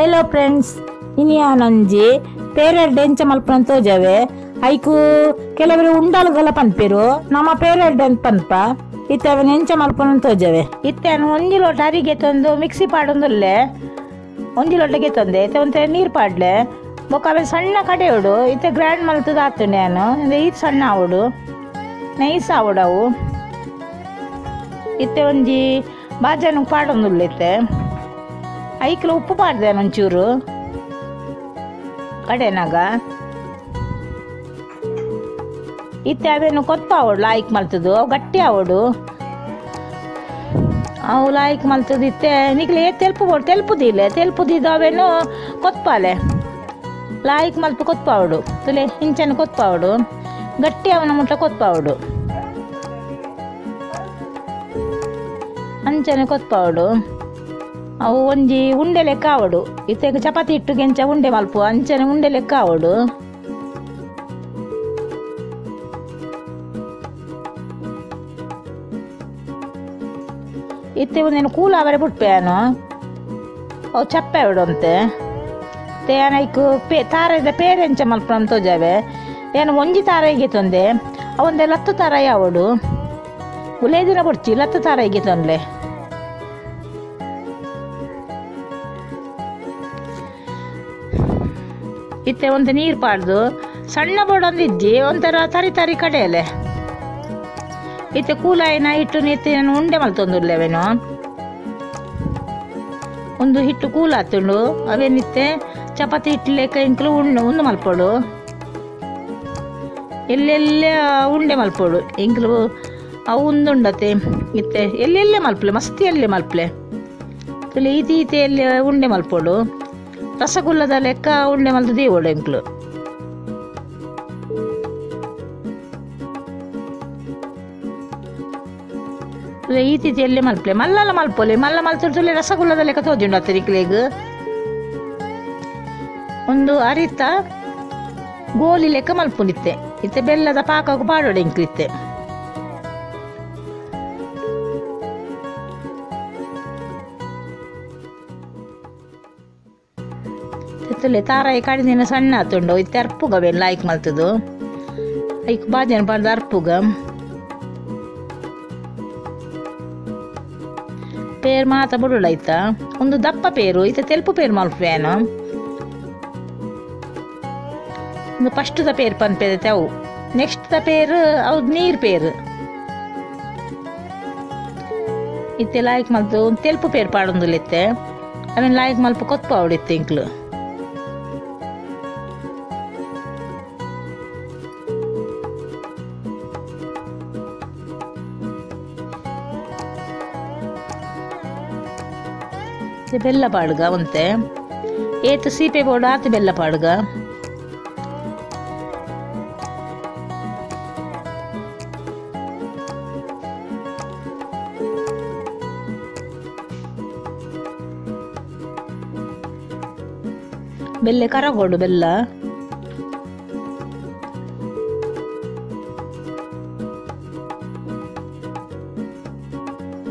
Hello friends ಇನಿಯಾನೊಂಜಿ ಪೇರೆಡ್ ಎಂಚ ಮಲ್ಪನ ತೋಜವೆ. ಐಕು, ಕೆಲವರು ಉಂಡಾಲುಗಲ ಪನ್ಪೆರು, ನಮ್ಮ ಪೇರೆಡ್ ಅಂತ ಪನ್ಪ. ಇತ್ತೆ ಅವನ್ ಎಂಚ ಮಲ್ಪನ ತೋಜವೆ. ಇತ್ತೆ ಒಂಜಿ ಲೋಟ ಅರಿಗೆ ತಂದು ಮಿಕ್ಸಿ ಪಾಡೊಂದುಲ್ಲೆ. ಒಂಜಿ ಲೋಟಗೆ ತಂದೆ ಇತ್ತೆ ಒಂತೆ ನೀರು ಪಾಡ್ಲೆ. ಬೊಕ್ಕ ಅವನ್ ಸಣ್ಣ ಕಡೆಯೋಡು, ಇತ್ತೆ ಗ್ರ್ಯಾಂಡ್ ಮಲ್ತದ ಆತು ನಾನು ಇದು ಸಣ್ಣ ಆವಡು. ನೈಸ್ ಆವಡವು. ಇತ್ತೆ ಒಂಜಿ ಬಾಜಾನು ಪಾಡೊಂದುಲ್ಲೆ ಇತ್ತೆ. ಐಕ್ಲು ಉಪ್ಪು ಮಾಡಿದೆ ಒಂಚೂರು. ಕಡೆನಾಗ. ಇತ್ತೆ ಅವೇನು ಕೊತ್ತ ಆವಡು ಲಾಯ್ಕ್ ಮಲ್ತದು ಅವು ಗಟ್ಟಿ ಆವಡು ಅವು ಲಾಯ್ಕ್ ಮಲ್ತದು ಇತ್ತೆ. ತೆಲ್ಪು ತೆಲ್ಪುದಿಲ್ಲ ತೆಲ್ಪುದಿದ್ದು ಅವೇನು ಕೊತ್ಪಾಲೆ. ಲಾಯ್ಕ್ ಮಲ್ಪ ಕೊತ್ಪಾವಡು ತುಲೆ ಇಂಚನ ಕೊತ್ಪಾವಡು ಗಟ್ಟಿ ಅವನ ಮುಟ್ಟ ಕೊತ್ಪಾವಡು ಅಂಚನೆ ಕೊತ್ಪಾವಡು ಅವು ಒಂಜಿ ಉಂಡೆ ಲೆಕ್ಕ ಅವಡು ಇತ್ತೆಗ್ ಚಪಾತಿ ಇಟ್ಟು ಕೆಂಚ ಉಂಡೆ ಮಲ್ಪು, ಅಂಚನೆ ಉಂಡೆ ಲೆಕ್ಕ ಅವಡು ಇತ್ತೆ ಒಂದೇನು ಕೂಲ ಅವರೆ ಬಿಟ್ಪೇನು ಅವು ಚಪ್ಪೆ ಅವಡಂತೆ ತೇನೈಕು ಪೇ ತಾರದ ಪೇರೆಂಚ ಮಲ್ಪಣ ತೋಜಾವೆ. ಏನು ಒಂಜಿ ತಾರೈಗೆ ತಂದೆ ಅವಂದೆ ಲತ್ತು ತಾರ ಯಾವಡು ಉಲೇದಿನ ಬಿಡ್ಚಿ, ಲತ್ತು ತಾರೈಗೆ ತಂದ್ಲೆ ಇತ್ತೆ ಒಂದು ನೀರು ಪಾಡ್ದು ಸಣ್ಣ ಬೋಡೊಂದು ಇಜ್ಜಿ ಒಂಥರ ತರಿ ತರಿ ಕಡೆಯಲೆ ಇತ್ತೆ ಕೂಲಾಯಿನ ಹಿಟ್ಟು ನಿತ್ತಿ ನಾನು ಉಂಡೆ ಮಲ್ತೊಂದುಲ್ಲೆವೇನು ಒಂದು ಹಿಟ್ಟು ಕೂಲ ಹತ್ತುಂಡು ಅವೇನಿತ್ತೆ, ಚಪಾತಿ ಹಿಟ್ಟು ಲೆಕ್ಕ ಇಂಕ್ಲು ಉಂಡು ಉಂಡು ಮಲ್ಪೋಡು. ಎಲ್ಲೆಲ್ಲೇ ಉಂಡೆ ಮಲ್ಪೋಡು ಇಂಕ್ಲು ಅವು ಉಂದುಂಡತೆ ಇತ್ತೆ. ಎಲ್ಲೆಲ್ಲೇ ಮಲ್ಪಲೆ ಮಸ್ತಿ ಎಲ್ಲೇ ಮಲ್ಪಲೆ. ಇಲ್ಲಿ ಈತಿ ಎಲ್ಲೇ ಉಂಡೆ ಮಲ್ಪೋಡು. ರಸಗುಲ್ಲದ ಲೆಕ್ಕ ಉಂಡೆ ಮಲ್ತು ದೀವೋಡು ಎಂಕ್ಲು ಈ ತಿಥಿಯಲ್ಲಿ ಮಲ್ಪಲೆ ಮಲ್ಲಲ ಮಲ್ಪೊಲೆ, ಮಲ್ಲ ಮಲ್ತಿರ್ತಲೆ ರಸಗುಲ್ಲದ ಲೆಕ್ಕ ತೋಜುಂಡು ಅತ್ತರಿಕ್ಲೆಗ್ ಒಂದು ಅರಿತ ಗೋಲಿ ಲೆಕ್ಕ ಮಲ್ಪುನಿತ್ತೆ ಇತ್ತೆ ಬೆಲ್ಲದ ಪಾಕకు ಪಾಡೋಡು ತೆತ್ತಲೆ ತಾರಾಯಿ ಕಡಿದಿನ ಸಣ್ಣ ಆತುಂಡು ಇತ್ತೆ ಅರ್ಪುಗ ಬೆನ್ ಲಾಯ್ಕ್ ಮಲ್ತದು ಐಕ್ ಬಾಜನ ಬರ್ದ ಅರ್ಪುಗ. ಪೇರ್ ಮಾತ ಬುಡುಳ ಐತ ಒಂದು ದಪ್ಪ ಪೇರು, ಇತ್ತ ತೆಲ್ಪು ಪೇರು ಮಲ್ಪೇನು ಒಂದು ಫಸ್ಟ್ ದ ಪೇರ್ ಪನ್ಪೇದೈತೆ ಅವು ನೆಕ್ಸ್ಟ್ ದ ಪೇರು ಅವು ನೀರ್ ಪೇರು. ಇತ್ತೆ ಲಾಯ್ಕ್ ಮಲ್ತು ತೆಲ್ಪು ಪೇರು ಪಾಡೊಂದುಲ್ಲ ಇತ್ತೆ. ಆಮೇಲೆ ಲಾಯ್ಕ್ ಮಲ್ಪ ಕೊತ್ಪ ಅವಡಿತ್ತೆ ಇಂಕ್ಲು ಬೆಲ್ಲ ಪಾಡ್ಗ ಉಂತೆ ಏತು ಸೀಪೆ ಬೋರ್ಡ್ ಆತು ಬೆಲ್ಲ ಪಾಡ್ಗ. ಬೆಲ್ಲ ಕರಗೋಡು ಬೆಲ್ಲ.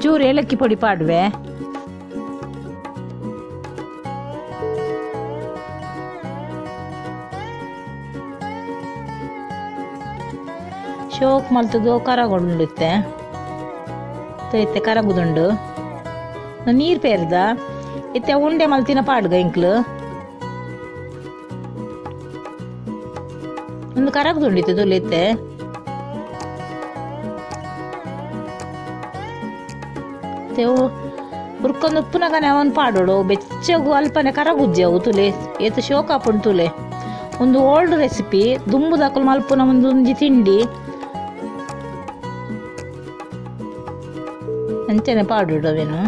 ಚೂರು ಏಲಕ್ಕಿ ಪೊಡಿ ಪಾಡ್ವೆ. ಶೋಕ್ ಮಲ್ತದು ಕರಗೊಂಡಿತ್ತೆ. ಇತ್ತೆ ಕರಗುದುಂಡು. ನೀರು ಪೇರ್ದ? ಇತ್ತೆ ಉಂಡೆ ಮಲ್ತಿನ ಪಾಡ್ಗ ಇಂಕ್ಲು. ಒಂದು ಕರಗುದುಂಡಿತ್ತು ತುಲಿತ್ತೆ ತೆವು ಉರ್ಕೊಂಡು ಉಪ್ಪುನಗನೆ ಅವನು ಪಾಡೋಡು. ಬೆಚ್ಚಗು ಅಲ್ಪನೆ ಕರಗುಜ್ಜೆ ಅವು ತುಲೆ. ಏತು ಶೋಕ ಪುಂಡು ತುಲೆ. ಒಂದು ಓಲ್ಡ್ ರೆಸಿಪಿ, ದುಂಬು ದುಂಬುದಕ್ಕಲು ಮಲ್ಪುನ ಒಂದು ತಿಂಡಿ. ಅಂಚನೆ ಪಾಡುಡು ಅವೇನು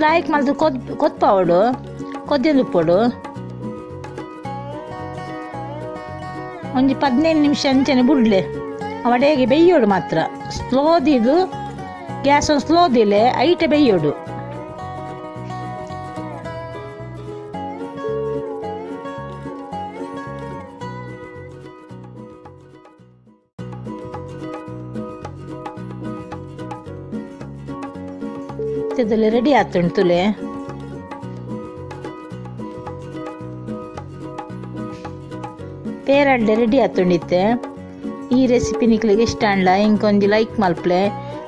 ಲಾಯ್ಕ್ ಮಾಡಿದ್ರು ಕೊದ್ ಕೊತ್ಪಾವಡು ಕೊದ್ದೆದುಪ್ಪೊಡು ಒಂಜಿ ಪದಿನೈದು ನಿಮಿಷ ಅಂಚನೆ ಬುಡ್ಲೆ. ಅವಡೆಗೆ ಬೇಯೋಡು ಮಾತ್ರ. ಸ್ಲೋದಿದು ಗ್ಯಾಸ್ ಸ್ಲೋದಿಲೆ ಐಟೆ ಬೇಯೋಡು. ಇತ್ತದಲ್ಲಿ ರೆಡಿ ಆತುಂಡು ತುಲೆ. ಪೇರಡ್ಡೆ ರೆಡಿ ಆತುಂಡಿತ್ತೆ ಈ ರೆಸಿಪಿ ನಿಕ್ಲಿಗೆ ಇಷ್ಟ ಅಂಡ್ಲ ಇಂಕೊಂಜಿ ಲೈಕ್ ಮಲ್ಪ್ಲೆ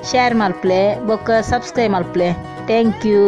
ಶೇರ್ ಮಲ್ಪ್ಲೆ ಬೊಕ್ಕ ಸಬ್ಸ್ಕ್ರೈಬ್ ಮಲ್ಪ್ಲೆ ಥ್ಯಾಂಕ್ ಯು